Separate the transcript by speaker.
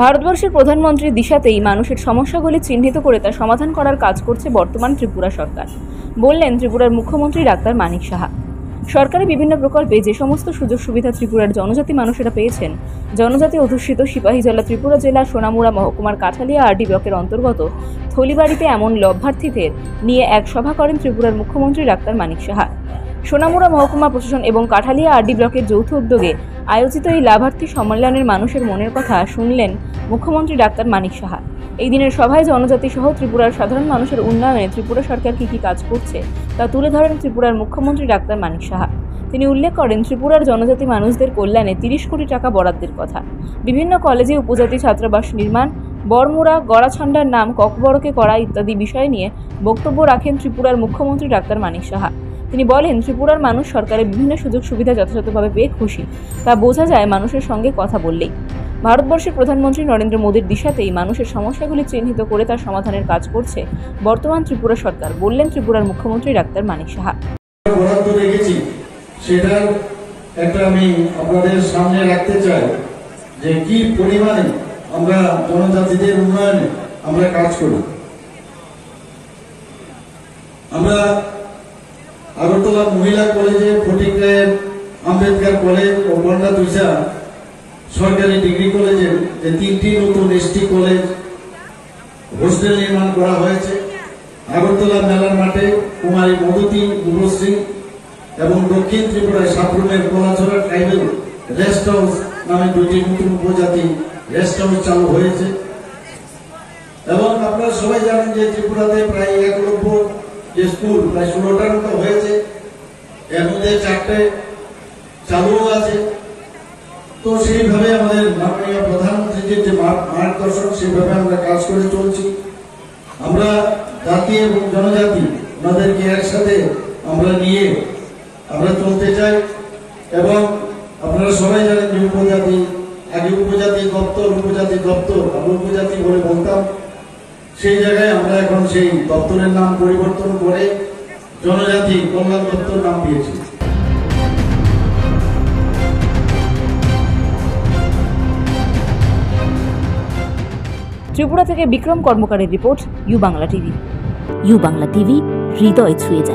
Speaker 1: ভারতবর্ষের প্রধানমন্ত্রীর দিশাতেই মানুষের সমস্যাগুলি চিহ্নিত করে তা সমাধান করার কাজ করছে বর্তমান ত্রিপুরা সরকার। বললেন ত্রিপুরার মুখ্যমন্ত্রী ডাক্তার মানিক সাহা। সরকারি বিভিন্ন প্রকল্পে যে সমস্ত সুযোগ সুবিধা ত্রিপুরার জনজাতি মানুষেরা পেয়েছেন, জনজাতি অধ্যুষিত সিপাহীজলা ত্রিপুরা জেলার সোনামুড়া মহকুমার কাঠালিয়া আরডি ব্লকের অন্তর্গত থলিবাড়িতে এমন লভ্যার্থীদের নিয়ে এক সভা করেন ত্রিপুরার মুখ্যমন্ত্রী ডাক্তার মানিক সাহা। সোনামুড়া মহকুমা প্রশাসন এবং কাঠালিয়া আরডি ব্লকের যৌথ উদ্যোগে আয়োজিত এই লাভার্থী সম্মেলনের মানুষের মনের কথা শুনলেন মুখ্যমন্ত্রী ডাক্তার মানিক সাহা। এই দিনের সভায় জনজাতি সহ ত্রিপুরার সাধারণ মানুষের উন্নয়নে ত্রিপুরা সরকার কী কী কাজ করছে তা তুলে ধরেন ত্রিপুরার মুখ্যমন্ত্রী ডাক্তার মানিক সাহা। তিনি উল্লেখ করেন, ত্রিপুরার জনজাতি মানুষদের কল্যাণে তিরিশ কোটি টাকা বরাদ্দের কথা। বিভিন্ন কলেজে উপজাতি ছাত্রাবাস নির্মাণ, বরমুড়া, গড়াছান্ডার নাম, ককবরকে করা ইত্যাদি বিষয় নিয়ে বক্তব্য রাখেন ত্রিপুরার মুখ্যমন্ত্রী ডাক্তার মানিক সাহা। তিনি বলেন, ত্রিপুরার মানুষ সরকারের বিভিন্ন সুযোগ সুবিধা যথাযথভাবে পেয়ে খুশি। তা বোঝা যায় মানুষের সঙ্গে কথা বললেই। ভারতবর্ষের প্রধানমন্ত্রী নরেন্দ্র মোদীর দিশাতেই মানুষের সমস্যাগুলি চিহ্নিত করে তার সমাধানের কাজ করছে বর্তমান ত্রিপুরা সরকার। বললেন ত্রিপুরার মুখ্যমন্ত্রী ডাক্তার মানিক সাহা।
Speaker 2: একটা আমি আপনাদের সামনে রাখতে চাই যে কি পরিমাণে আমরা জনজাতিদের উন্নয়নে আমরা কাজ করি। আমরা আগরতলা মহিলা কলেজে ফটিকের আম্বেদকর কলেজ ও গন্ডা দুইসা সরকারি ডিগ্রি কলেজে যে তিনটি নতুন এসটি কলেজ হোস্টেল নির্মাণ করা হয়েছে। আগরতলা মেলার মাঠে কুমারী মধুতি যুবশ্রী এবং দক্ষিণ ত্রিপুরায় সাপ্রমের কলাছড়া ট্রাইবেল রেস্ট হাউস নামে দুটি নতুন উপজাতি রেস্ট হাউস চালু হয়েছে। এবং আপনারা সবাই জানেন যে ত্রিপুরাতে প্রায় এক লক্ষ যে স্কুল, প্রায় ষোলোটার মতো হয়েছে। এর মধ্যে চারটে চালুও আছে। তো সেইভাবে আমাদের মাননীয় প্রধানমন্ত্রীজির যে মার্গ- মার্গদর্শন, সেইভাবে আমরা কাজ করে চলছি। আমরা জাতি এবং জনজাতি ওনাদেরকে একসাথে আমরা নিয়ে আমরা চলতে চাই এবং আপনারা সবাই জানেন যে উপজাতি, আগে উপজাতি দপ্তর উপজাতি দপ্তর আমরা উপজাতি বলে বলতাম। সেই জায়গায় আমরা এখন সেই দপ্তরের নাম পরিবর্তন করে জনজাতি কল্যাণ দপ্তর নাম দিয়েছি।
Speaker 1: ত্রিপুরা থেকে Bikram কর্মকারের report U Bangla TV.
Speaker 3: U Bangla TV হৃদয় ছুঁয়ে যায়।